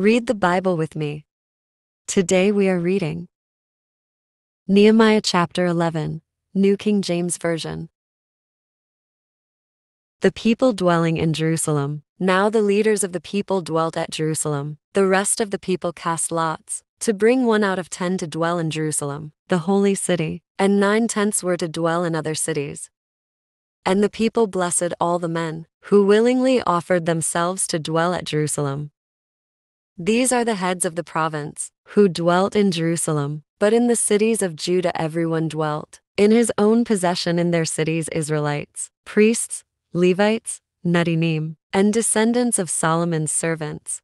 Read the Bible with me. Today we are reading Nehemiah chapter 11, New King James Version. The people dwelling in Jerusalem. Now the leaders of the people dwelt at Jerusalem. The rest of the people cast lots to bring one out of ten to dwell in Jerusalem, the holy city, and nine tenths were to dwell in other cities. And the people blessed all the men who willingly offered themselves to dwell at Jerusalem. These are the heads of the province who dwelt in Jerusalem, but in the cities of Judah everyone dwelt, in his own possession in their cities Israelites, priests, Levites, Nethinim, and descendants of Solomon's servants.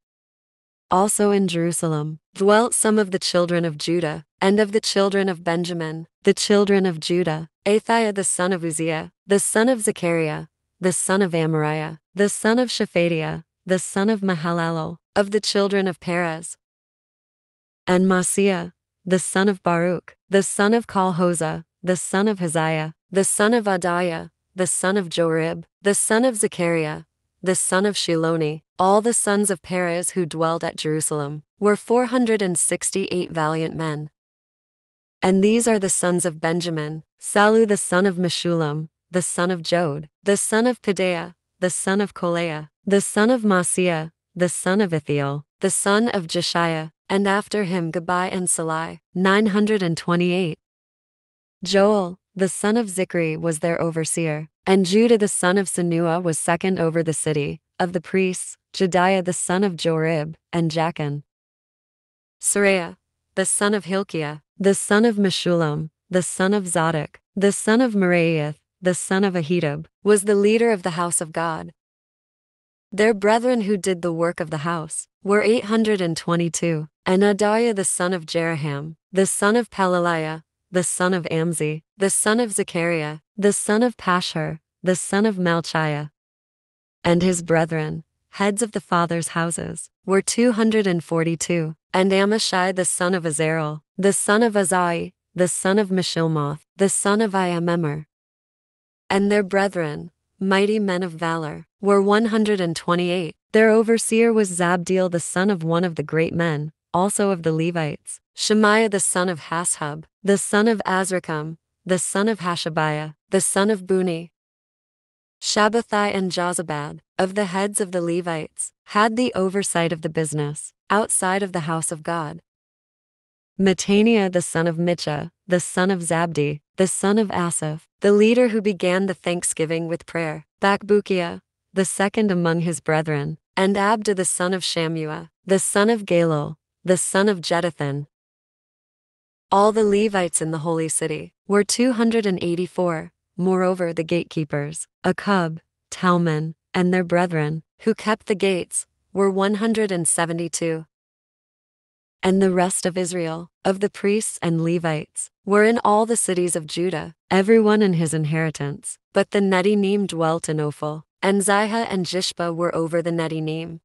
Also in Jerusalem dwelt some of the children of Judah, and of the children of Benjamin, the children of Judah, Athaiah the son of Uzziah, the son of Zechariah, the son of Amariah, the son of Shephatiah, the son of Mahalalel, of the children of Perez. And Maaseiah, the son of Baruch, the son of Col-Hozeh, the son of Hazaiah, the son of Adaiah, the son of Joiarib, the son of Zechariah, the son of Shiloni, all the sons of Perez who dwelled at Jerusalem, were 468 valiant men. And these are the sons of Benjamin, Sallu the son of Meshullam, the son of Joed, the son of Pedaiah, the son of Kolaiah, the son of Maaseiah, the son of Ithiel, the son of Jeshaiah, and after him Gabbai and Sallai, 928. Joel, the son of Zichri was their overseer, and Judah the son of Senuah was second over the city, of the priests, Jedaiah the son of Joiarib, and Jachin. Seraiah, the son of Hilkiah, the son of Meshullam, the son of Zadok, the son of Meraioth, the son of Ahitub, was the leader of the house of God. Their brethren who did the work of the house were 822, and Adaiah the son of Jeroham, the son of Pelaliah, the son of Amzi, the son of Zechariah, the son of Pashhur, the son of Malchiah. And his brethren, heads of the fathers' houses, were 242, and Amashai the son of Azarel, the son of Ahzai, the son of Meshillemoth, the son of Immer. And their brethren, mighty men of valor, were 128. Their overseer was Zabdiel the son of one of the great men, also of the Levites, Shemaiah the son of Hasshub, the son of Azrikam, the son of Hashabiah, the son of Bunni. Shabbethai and Jozabad, of the heads of the Levites, had the oversight of the business, outside of the house of God. Mattaniah the son of Micha, the son of Zabdi, the son of Asaph, the leader who began the thanksgiving with prayer, Bakbukiah, the second among his brethren, and Abda the son of Shammua, the son of Galal, the son of Jeduthun. All the Levites in the holy city were 284, moreover the gatekeepers, Akkub, Talmon, and their brethren, who kept the gates, were 172. And the rest of Israel, of the priests and Levites, were in all the cities of Judah, everyone in his inheritance, but the Nethinim dwelt in Ophel, and Ziha and Gishpa were over the Nethinim.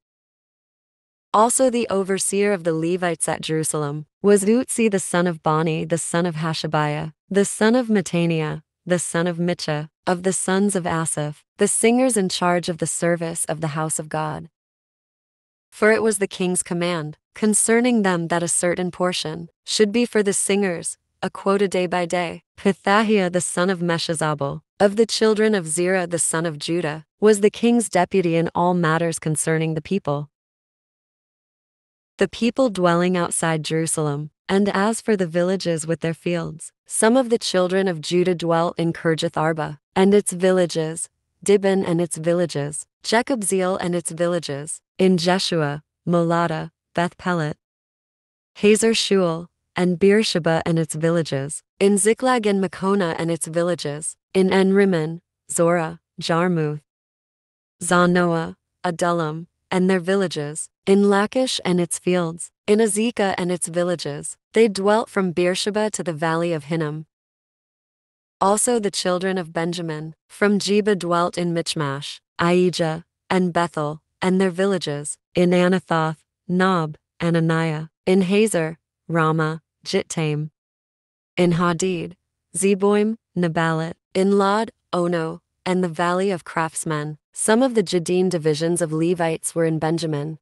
Also the overseer of the Levites at Jerusalem was Uzzi the son of Bani the son of Hashabiah, the son of Mattaniah, the son of Micha, of the sons of Asaph, the singers in charge of the service of the house of God. For it was the king's command, concerning them that a certain portion should be for the singers, a quota day by day. Pethahiah the son of Meshezabel, of the children of Zerah the son of Judah, was the king's deputy in all matters concerning the people the people dwelling outside Jerusalem, and as for the villages with their fields, some of the children of Judah dwelt in Kirjath Arba, and its villages, Dibon and its villages, Jekabzeel and its villages, in Jeshua, Moladah, Beth Pelet, Hazar Shual, and Beersheba and its villages, in Ziklag and Meconah and its villages, in En Zorah, Jarmuth, Zanoah, Adullam, and their villages, in Lachish and its fields, in Azekah and its villages. They dwelt from Beersheba to the valley of Hinnom. Also the children of Benjamin, from Geba dwelt in Michmash, Aija, and Bethel, and their villages, in Anathoth, Nob, and Ananiah, in Hazor, Ramah, Gittaim, in Hadid, Zeboim, in Lod, Ono, and the valley of craftsmen. Some of the Judean divisions of Levites were in Benjamin,